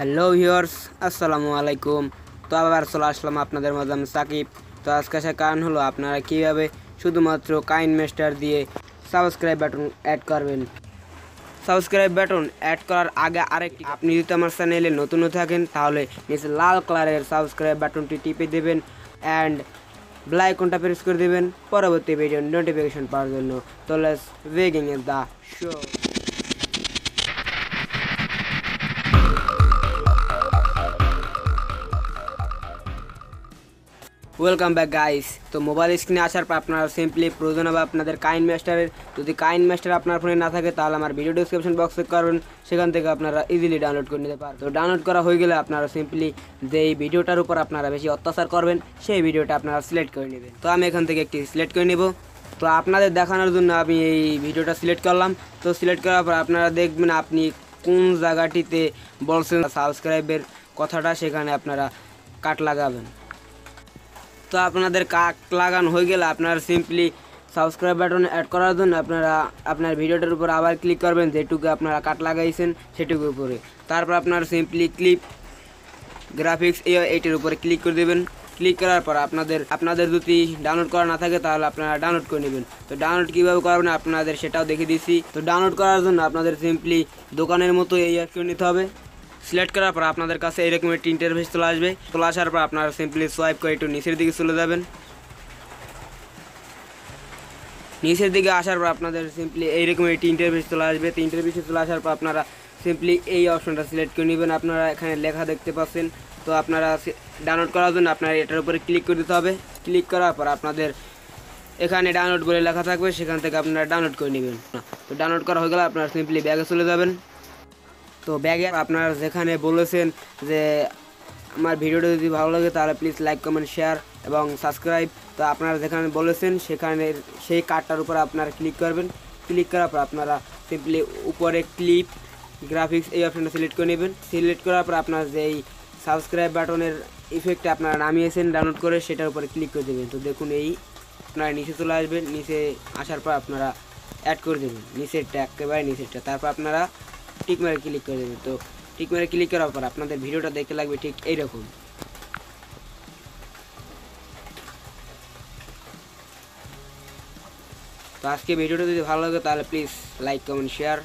Hello viewers আসসালামু আলাইকুম তো আবার চলে আসলাম আপনাদের মাঝে আমি সাকিব। তো আজকে আসার কারণ হলো আপনারা কীভাবে শুধুমাত্র কাইন মাস্টার দিয়ে সাবস্ক্রাইব বাটন অ্যাড করবেন। সাবস্ক্রাইব বাটন অ্যাড করার আগে আরেকটি আপনি যদি আমার চ্যানেলে নতুন থাকেন, তাহলে নিচে লাল কালারের সাবস্ক্রাইব বাটনটি টিপে দেবেন অ্যান্ড ব্লাইকনটা প্রেস করে দেবেন। পরবর্তী ভিডিও নোটিফিকেশন পাওয়ার জন্য। তো let's begin the show welcome back guys তো মোবাইল স্ক্রিনে আসার পর আপনারা সিম্পলি প্রয়োজন হবে আপনাদের কাইন মাস্টারের যদি কাইন মাস্টার আপনার ফোনে না থাকে, তাহলে আমার ভিডিও ডিসক্রিপশন বক্সে করবেন সেখান থেকে আপনারা ইজিলি ডাউনলোড করে নিতে পারেন তো ডাউনলোড করা হয়ে গেলে আপনারা সিম্পলি যে এই ভিডিওটার উপর আপনারা বেশি অত্যাচার করবেন, সেই ভিডিওটা আপনারা সিলেক্ট করে নেবেন। তো আমি এখান থেকে একটি সিলেক্ট করে নেব। তো আপনাদের দেখানোর জন্য আমি এই ভিডিওটা সিলেক্ট করলাম। তো সিলেক্ট করার পর আপনারা দেখবেন আপনি কোন জায়গাটিতে বলছেন সাবস্ক্রাইবের কথাটা, সেখানে আপনারা কাট লাগাবেন। তো আপনাদের কাক লাগানো হয়ে গেলে আপনারা সিম্পলি সাবস্ক্রাইব বাটন অ্যাড করার জন্য আপনারা আপনার ভিডিওটার উপর আবার ক্লিক করবেন, যেটুকু আপনারা কাট লাগাইছেন সেটুকুর উপরে। তারপর আপনারা সিম্পলি ক্লিপ গ্রাফিক্স এই এইটির উপরে ক্লিক করে দেবেন। ক্লিক করার পর আপনাদের আপনাদের যদি ডাউনলোড করা না থাকে তাহলে আপনারা ডাউনলোড করে নেবেন। তো ডাউনলোড কীভাবে করবেন আপনাদের সেটাও দেখে দিচ্ছি। তো ডাউনলোড করার জন্য আপনাদের সিম্পলি দোকানের মতো এই অ্যাপ করে নিতে হবে। সিলেক্ট করার পর আপনাদের কাছে এরকম একটি ইন্টারফেস চলে আসবে। চলে আসার পর আপনারা সিম্পলি সোয়াইপ করে একটু নিচের দিকে চলে যাবেন। নিচের দিকে আসার পর আপনাদের সিম্পলি এইরকম একটি ইন্টারফেস চলে আসবে। তো ইন্টারফেসে চলে আসার পর আপনারা সিম্পলি এই অপশনটা সিলেক্ট করে নেবেন। আপনারা এখানে লেখা দেখতে পাচ্ছেন। তো আপনারা ডাউনলোড করার জন্য আপনারা এটার উপরে ক্লিক করে দিতে হবে। ক্লিক করার পর আপনাদের এখানে ডাউনলোড বলে লেখা থাকবে। সেখান থেকে আপনারা ডাউনলোড করে নেবেন। তো ডাউনলোড করা হয়ে গেলে আপনারা সিম্পলি ব্যাগে চলে যাবেন। তো ব্যাগে আপনারা যেখানে বলেছেন যে আমার ভিডিওটা যদি ভালো লাগে তাহলে প্লিজ লাইক কমেন্ট শেয়ার এবং সাবস্ক্রাইব তো আপনারা যেখানে বলেছেন সেখানে সেই কার্ডটার উপর আপনারা ক্লিক করবেন। ক্লিক করার পর আপনারা সিম্পলি উপরে ক্লিপ গ্রাফিক্স এই অপশনটা সিলেক্ট করে নেবেন। সিলেক্ট করার পর আপনার যেই সাবস্ক্রাইব বাটনের ইফেক্টটা আপনারা নামিয়েছেন ডাউনলোড করে সেটার উপরে ক্লিক করে দেবেন। তো দেখুন এই আপনারা নিচে চলে আসবেন। নিচে আসার পর আপনারা অ্যাড করে দেবেন। নিচেরটা একেবারে নিচেরটা। তারপর আপনারা টিক মেরে ক্লিক করে দেবেন তো টিক মেরে ক্লিক করার পর আপনাদের ভিডিওটা দেখতে লাগবে ঠিক এইরকম। তো আজকে ভিডিওটা যদি ভালো লাগে তাহলে প্লিজ লাইক কমেন্ট শেয়ার